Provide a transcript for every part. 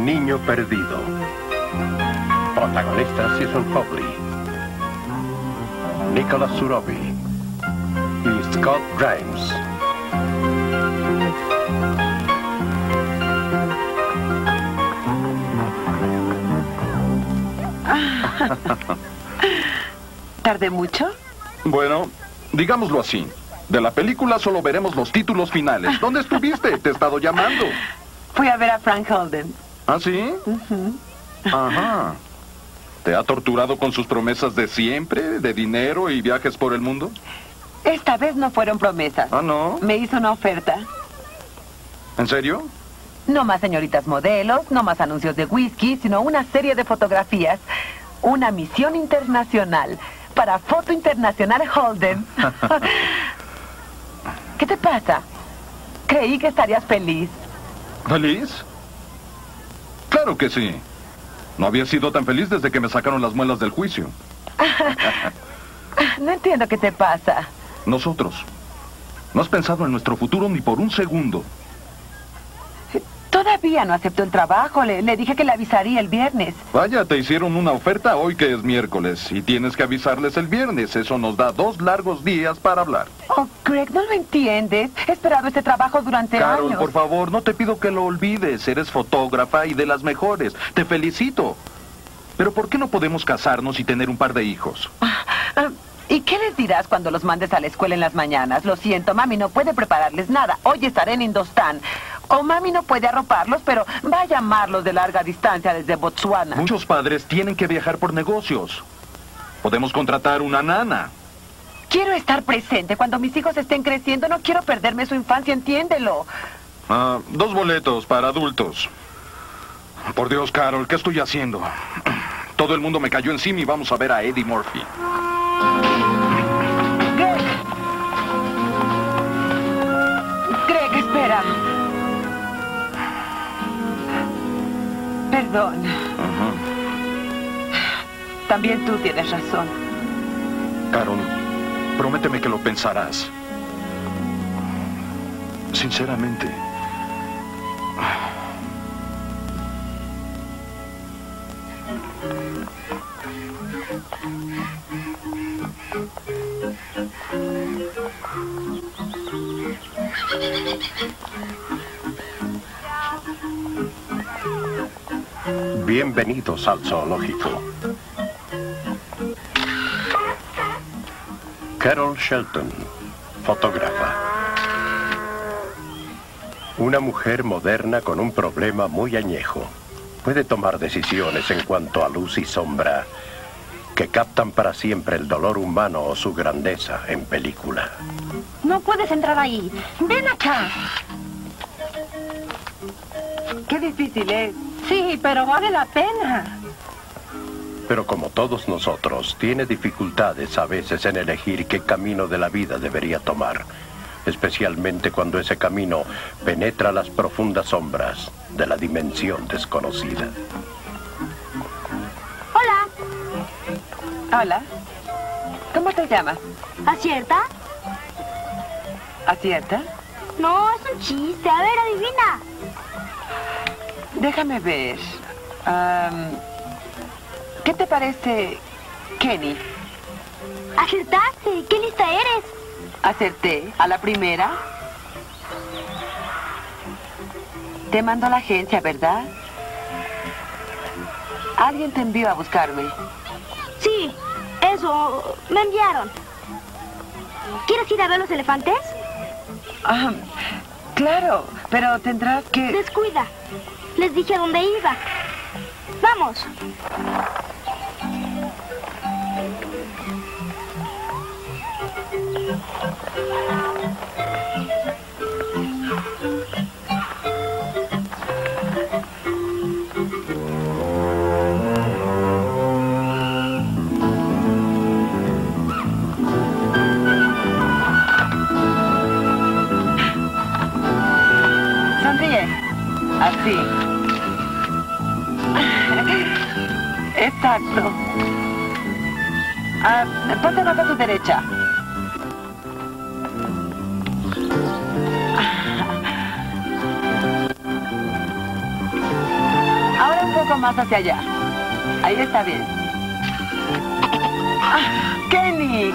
El niño perdido. Protagonista Susan Hobley. Nicholas Surobi. Y Scott Grimes. ¿Tardé mucho? Bueno, digámoslo así. De la película solo veremos los títulos finales. ¿Dónde estuviste? Te he estado llamando. Fui a ver a Frank Holden. ¿Ah, sí? Ajá. ¿Te ha torturado con sus promesas de siempre, de dinero y viajes por el mundo? Esta vez no fueron promesas. Ah, ¿no? Me hizo una oferta. ¿En serio? No más señoritas modelos, no más anuncios de whisky, sino una serie de fotografías. Una misión internacional para Foto Internacional Holden. ¿Qué te pasa? Creí que estarías feliz. ¿Feliz? Claro que sí. No había sido tan feliz desde que me sacaron las muelas del juicio. No entiendo qué te pasa. Nosotros. No has pensado en nuestro futuro ni por un segundo. Todavía no aceptó el trabajo. Le, le dije que le avisaría el viernes. Vaya, te hicieron una oferta hoy que es miércoles y tienes que avisarles el viernes. Eso nos da dos largos días para hablar. Oh, Greg, no lo entiendes. He esperado este trabajo durante Carol, años. por favor, no te pido que lo olvides. Eres fotógrafa y de las mejores. Te felicito. Pero ¿por qué no podemos casarnos y tener un par de hijos? Ah, ¿Y qué les dirás cuando los mandes a la escuela en las mañanas? Lo siento, mami no puede prepararles nada. Hoy estaré en Indostán. O mami no puede arroparlos, pero va a llamarlos de larga distancia desde Botswana. Muchos padres tienen que viajar por negocios. Podemos contratar una nana. Quiero estar presente cuando mis hijos estén creciendo. No quiero perderme su infancia, entiéndelo. Ah, dos boletos para adultos. Por Dios, Carol, ¿qué estoy haciendo? Todo el mundo me cayó encima y vamos a ver a Eddie Murphy. Perdón. También tú tienes razón. Carol, prométeme que lo pensarás. Sinceramente. Bienvenidos al zoológico. Carol Shelton, fotógrafa. Una mujer moderna con un problema muy añejo. Puede tomar decisiones en cuanto a luz y sombra que captan para siempre el dolor humano o su grandeza en película. No puedes entrar ahí. Ven acá. Qué difícil es. Sí, pero vale la pena. Pero como todos nosotros, tiene dificultades a veces en elegir qué camino de la vida debería tomar, especialmente cuando ese camino penetra las profundas sombras de la dimensión desconocida. Hola. Hola. ¿Cómo te llamas? ¿Acierta? ¿Acierta? No, es un chiste. A ver, adivina. Déjame ver. ¿Qué te parece Kenny? Acertaste. ¡Qué lista eres! Acerté a la primera. Te mandó a la agencia, ¿verdad? Alguien te envió a buscarme. Sí, eso. Me enviaron. ¿Quieres ir a ver los elefantes? Ah, claro, pero tendrás que... Descuida. Les dije dónde iba. Vamos. Ponte más a tu derecha. poco más hacia allá. Ahí está bien. Ah, Kenny.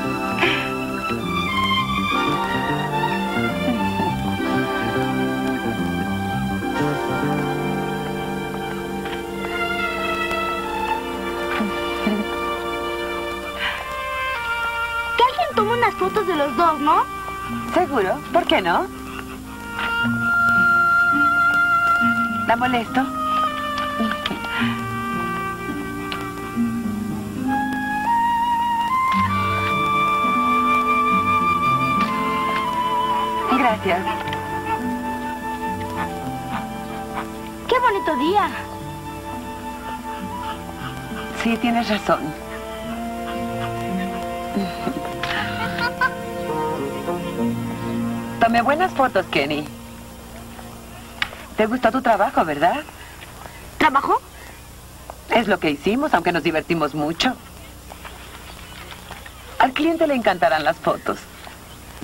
¿No? ¿Seguro? ¿Por qué no? ¿La molesto? Gracias. Qué bonito día. Sí, tienes razón. Tomé buenas fotos, Kenny. ¿Te gustó tu trabajo, verdad? ¿Trabajó? Es lo que hicimos, aunque nos divertimos mucho. Al cliente le encantarán las fotos.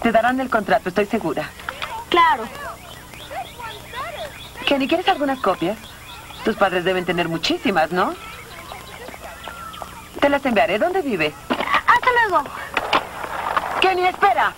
Te darán el contrato, estoy segura. Claro. Kenny, ¿quieres algunas copias? Tus padres deben tener muchísimas, ¿no? Te las enviaré. ¿Dónde vives? Hasta luego. Kenny, espera.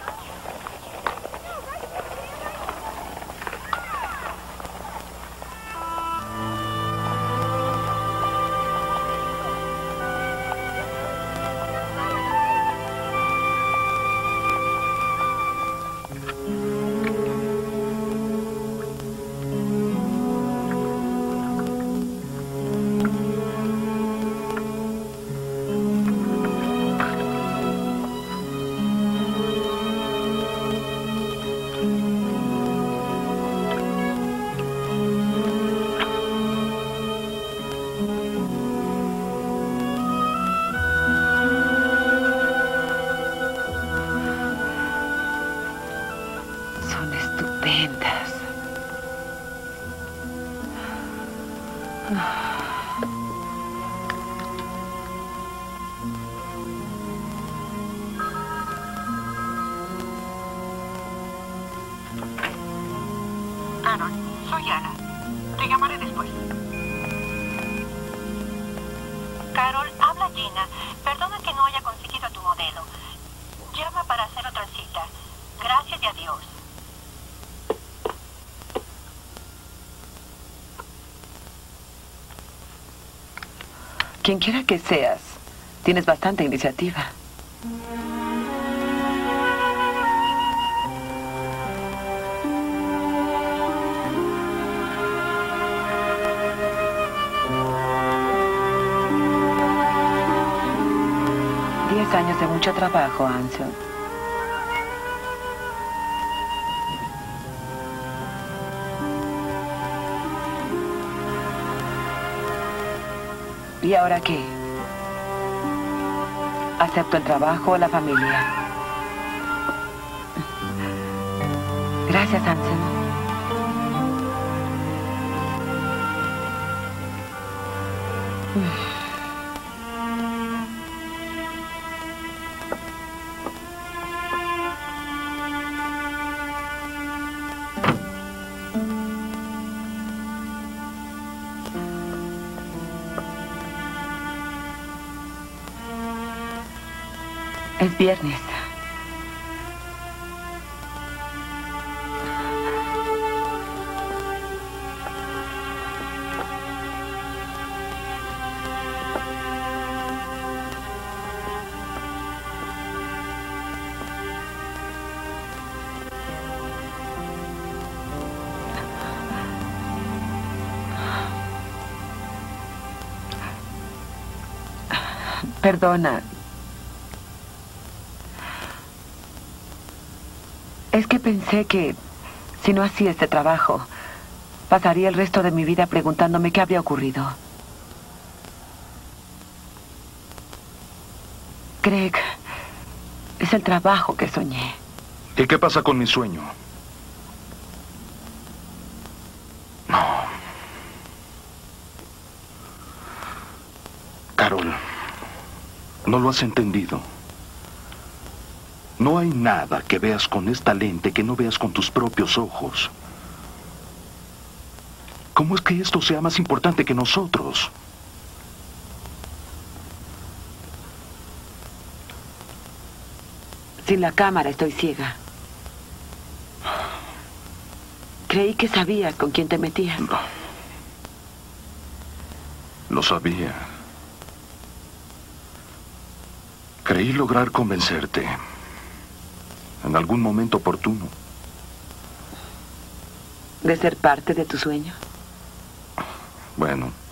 Aaron, soy Ana. Te llamaré después. Carol, habla Gina. Perdona que no haya conseguido tu modelo. Llama para hacer otra cita. Gracias y adiós. Quien quiera que seas, tienes bastante iniciativa. Años de mucho trabajo, Ansel. ¿Y ahora qué? ¿Acepto el trabajo o la familia? Gracias, Ansel. Es viernes. Perdona. Es que pensé que si no hacía este trabajo, pasaría el resto de mi vida preguntándome qué habría ocurrido. Greg, es el trabajo que soñé. ¿Y qué pasa con mi sueño? No. Carol, no lo has entendido. No hay nada que veas con esta lente que no veas con tus propios ojos. ¿Cómo es que esto sea más importante que nosotros? Sin la cámara estoy ciega. Creí que sabías con quién te metías. No. Lo sabía. Creí lograr convencerte. En algún momento oportuno. ¿De ser parte de tu sueño? Bueno.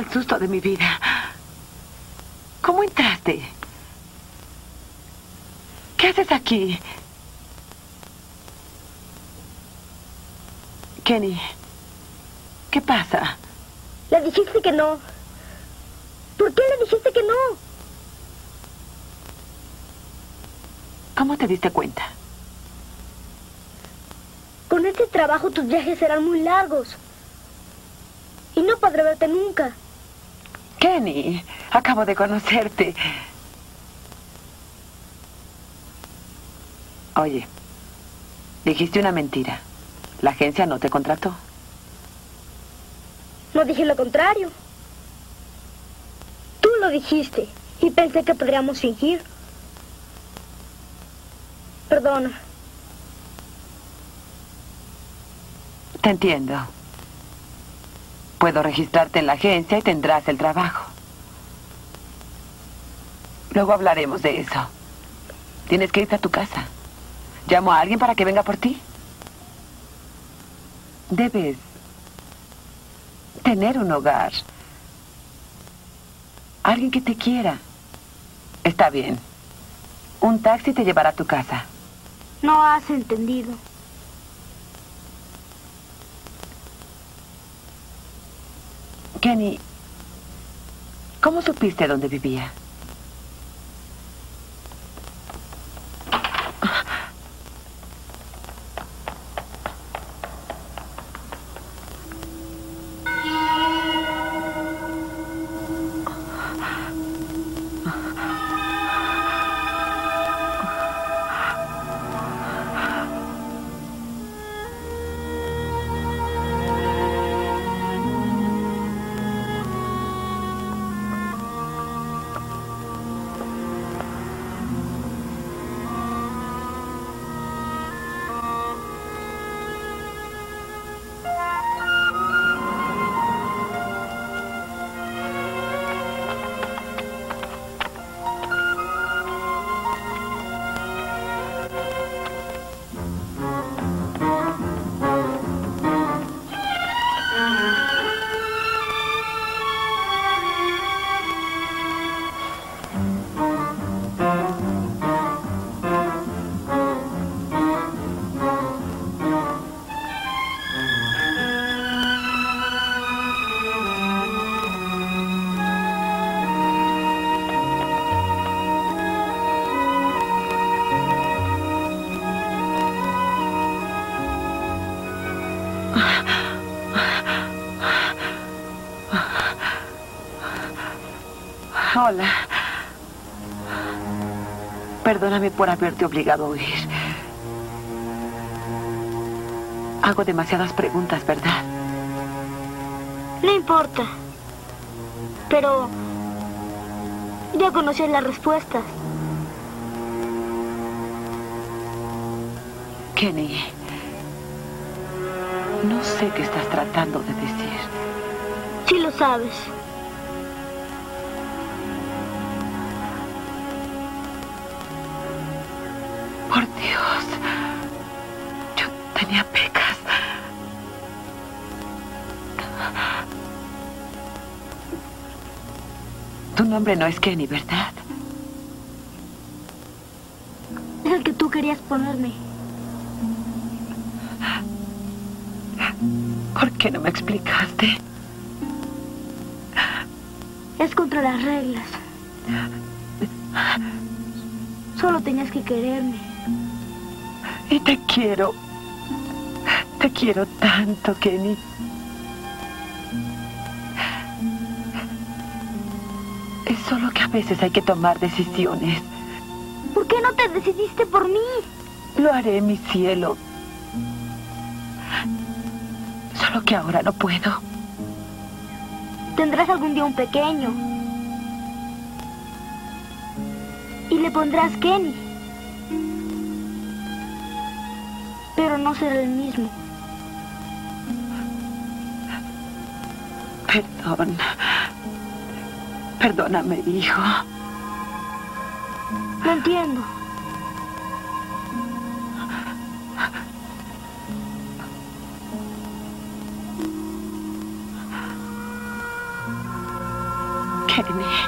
El susto de mi vida. ¿Cómo entraste? ¿Qué haces aquí? Kenny, ¿qué pasa? Le dijiste que no. ¿Por qué le dijiste que no? ¿Cómo te diste cuenta? Con este trabajo tus viajes serán muy largos. Y no podré verte nunca. Kenny, acabo de conocerte. Oye, dijiste una mentira. La agencia no te contrató. No dije lo contrario. Tú lo dijiste y pensé que podríamos fingir. Perdona. Te entiendo. Puedo registrarte en la agencia y tendrás el trabajo. Luego hablaremos de eso. Tienes que irte a tu casa. ¿Llamo a alguien para que venga por ti? Debes tener un hogar. Alguien que te quiera. Está bien. Un taxi te llevará a tu casa. No has entendido. Kenny, ¿cómo supiste dónde vivía? Hola. Perdóname por haberte obligado a huir. Hago demasiadas preguntas, ¿verdad? No importa. Pero ya conocí las respuestas. Kenny, no sé qué estás tratando de decir. Sí lo sabes. Por Dios. Yo tenía pecas. Tu nombre no es Kenny, ¿verdad? querías ponerme. ¿Por qué no me explicaste? Es contra las reglas. Solo tenías que quererme. Y te quiero. Te quiero tanto, Kenny. Es solo que a veces hay que tomar decisiones. ¿Por qué no te decidiste por mí? Lo haré, mi cielo. Solo que ahora no puedo. Tendrás algún día un pequeño. Y le pondrás Kenny. Pero no será el mismo. Perdón. Perdóname, hijo. Lo entiendo. Kenny.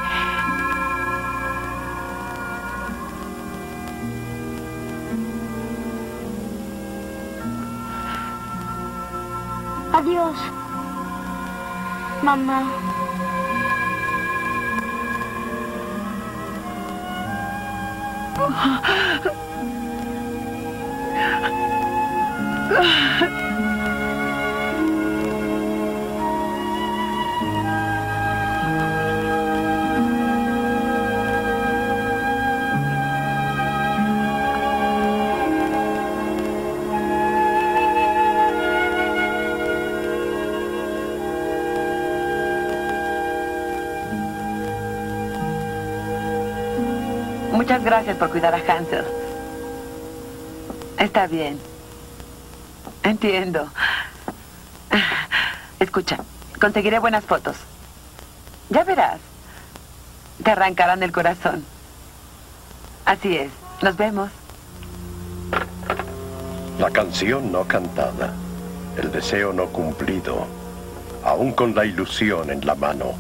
妈妈。啊 啊 Muchas gracias por cuidar a Hansel. Está bien. Entiendo. Escucha, conseguiré buenas fotos. Ya verás. Te arrancarán el corazón. Así es. Nos vemos. La canción no cantada, el deseo no cumplido, aún con la ilusión en la mano,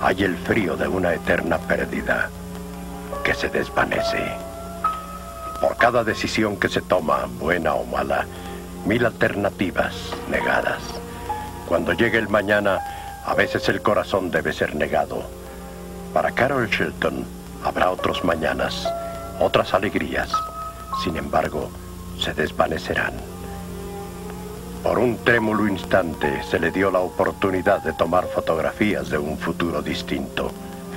hay el frío de una eterna pérdida que se desvanece. Por cada decisión que se toma, buena o mala, mil alternativas negadas. Cuando llegue el mañana, a veces el corazón debe ser negado. Para Carol Shelton habrá otros mañanas, otras alegrías. Sin embargo, se desvanecerán. Por un trémulo instante se le dio la oportunidad de tomar fotografías de un futuro distinto.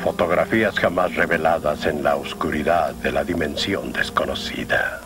Fotografías jamás reveladas en la oscuridad de la dimensión desconocida.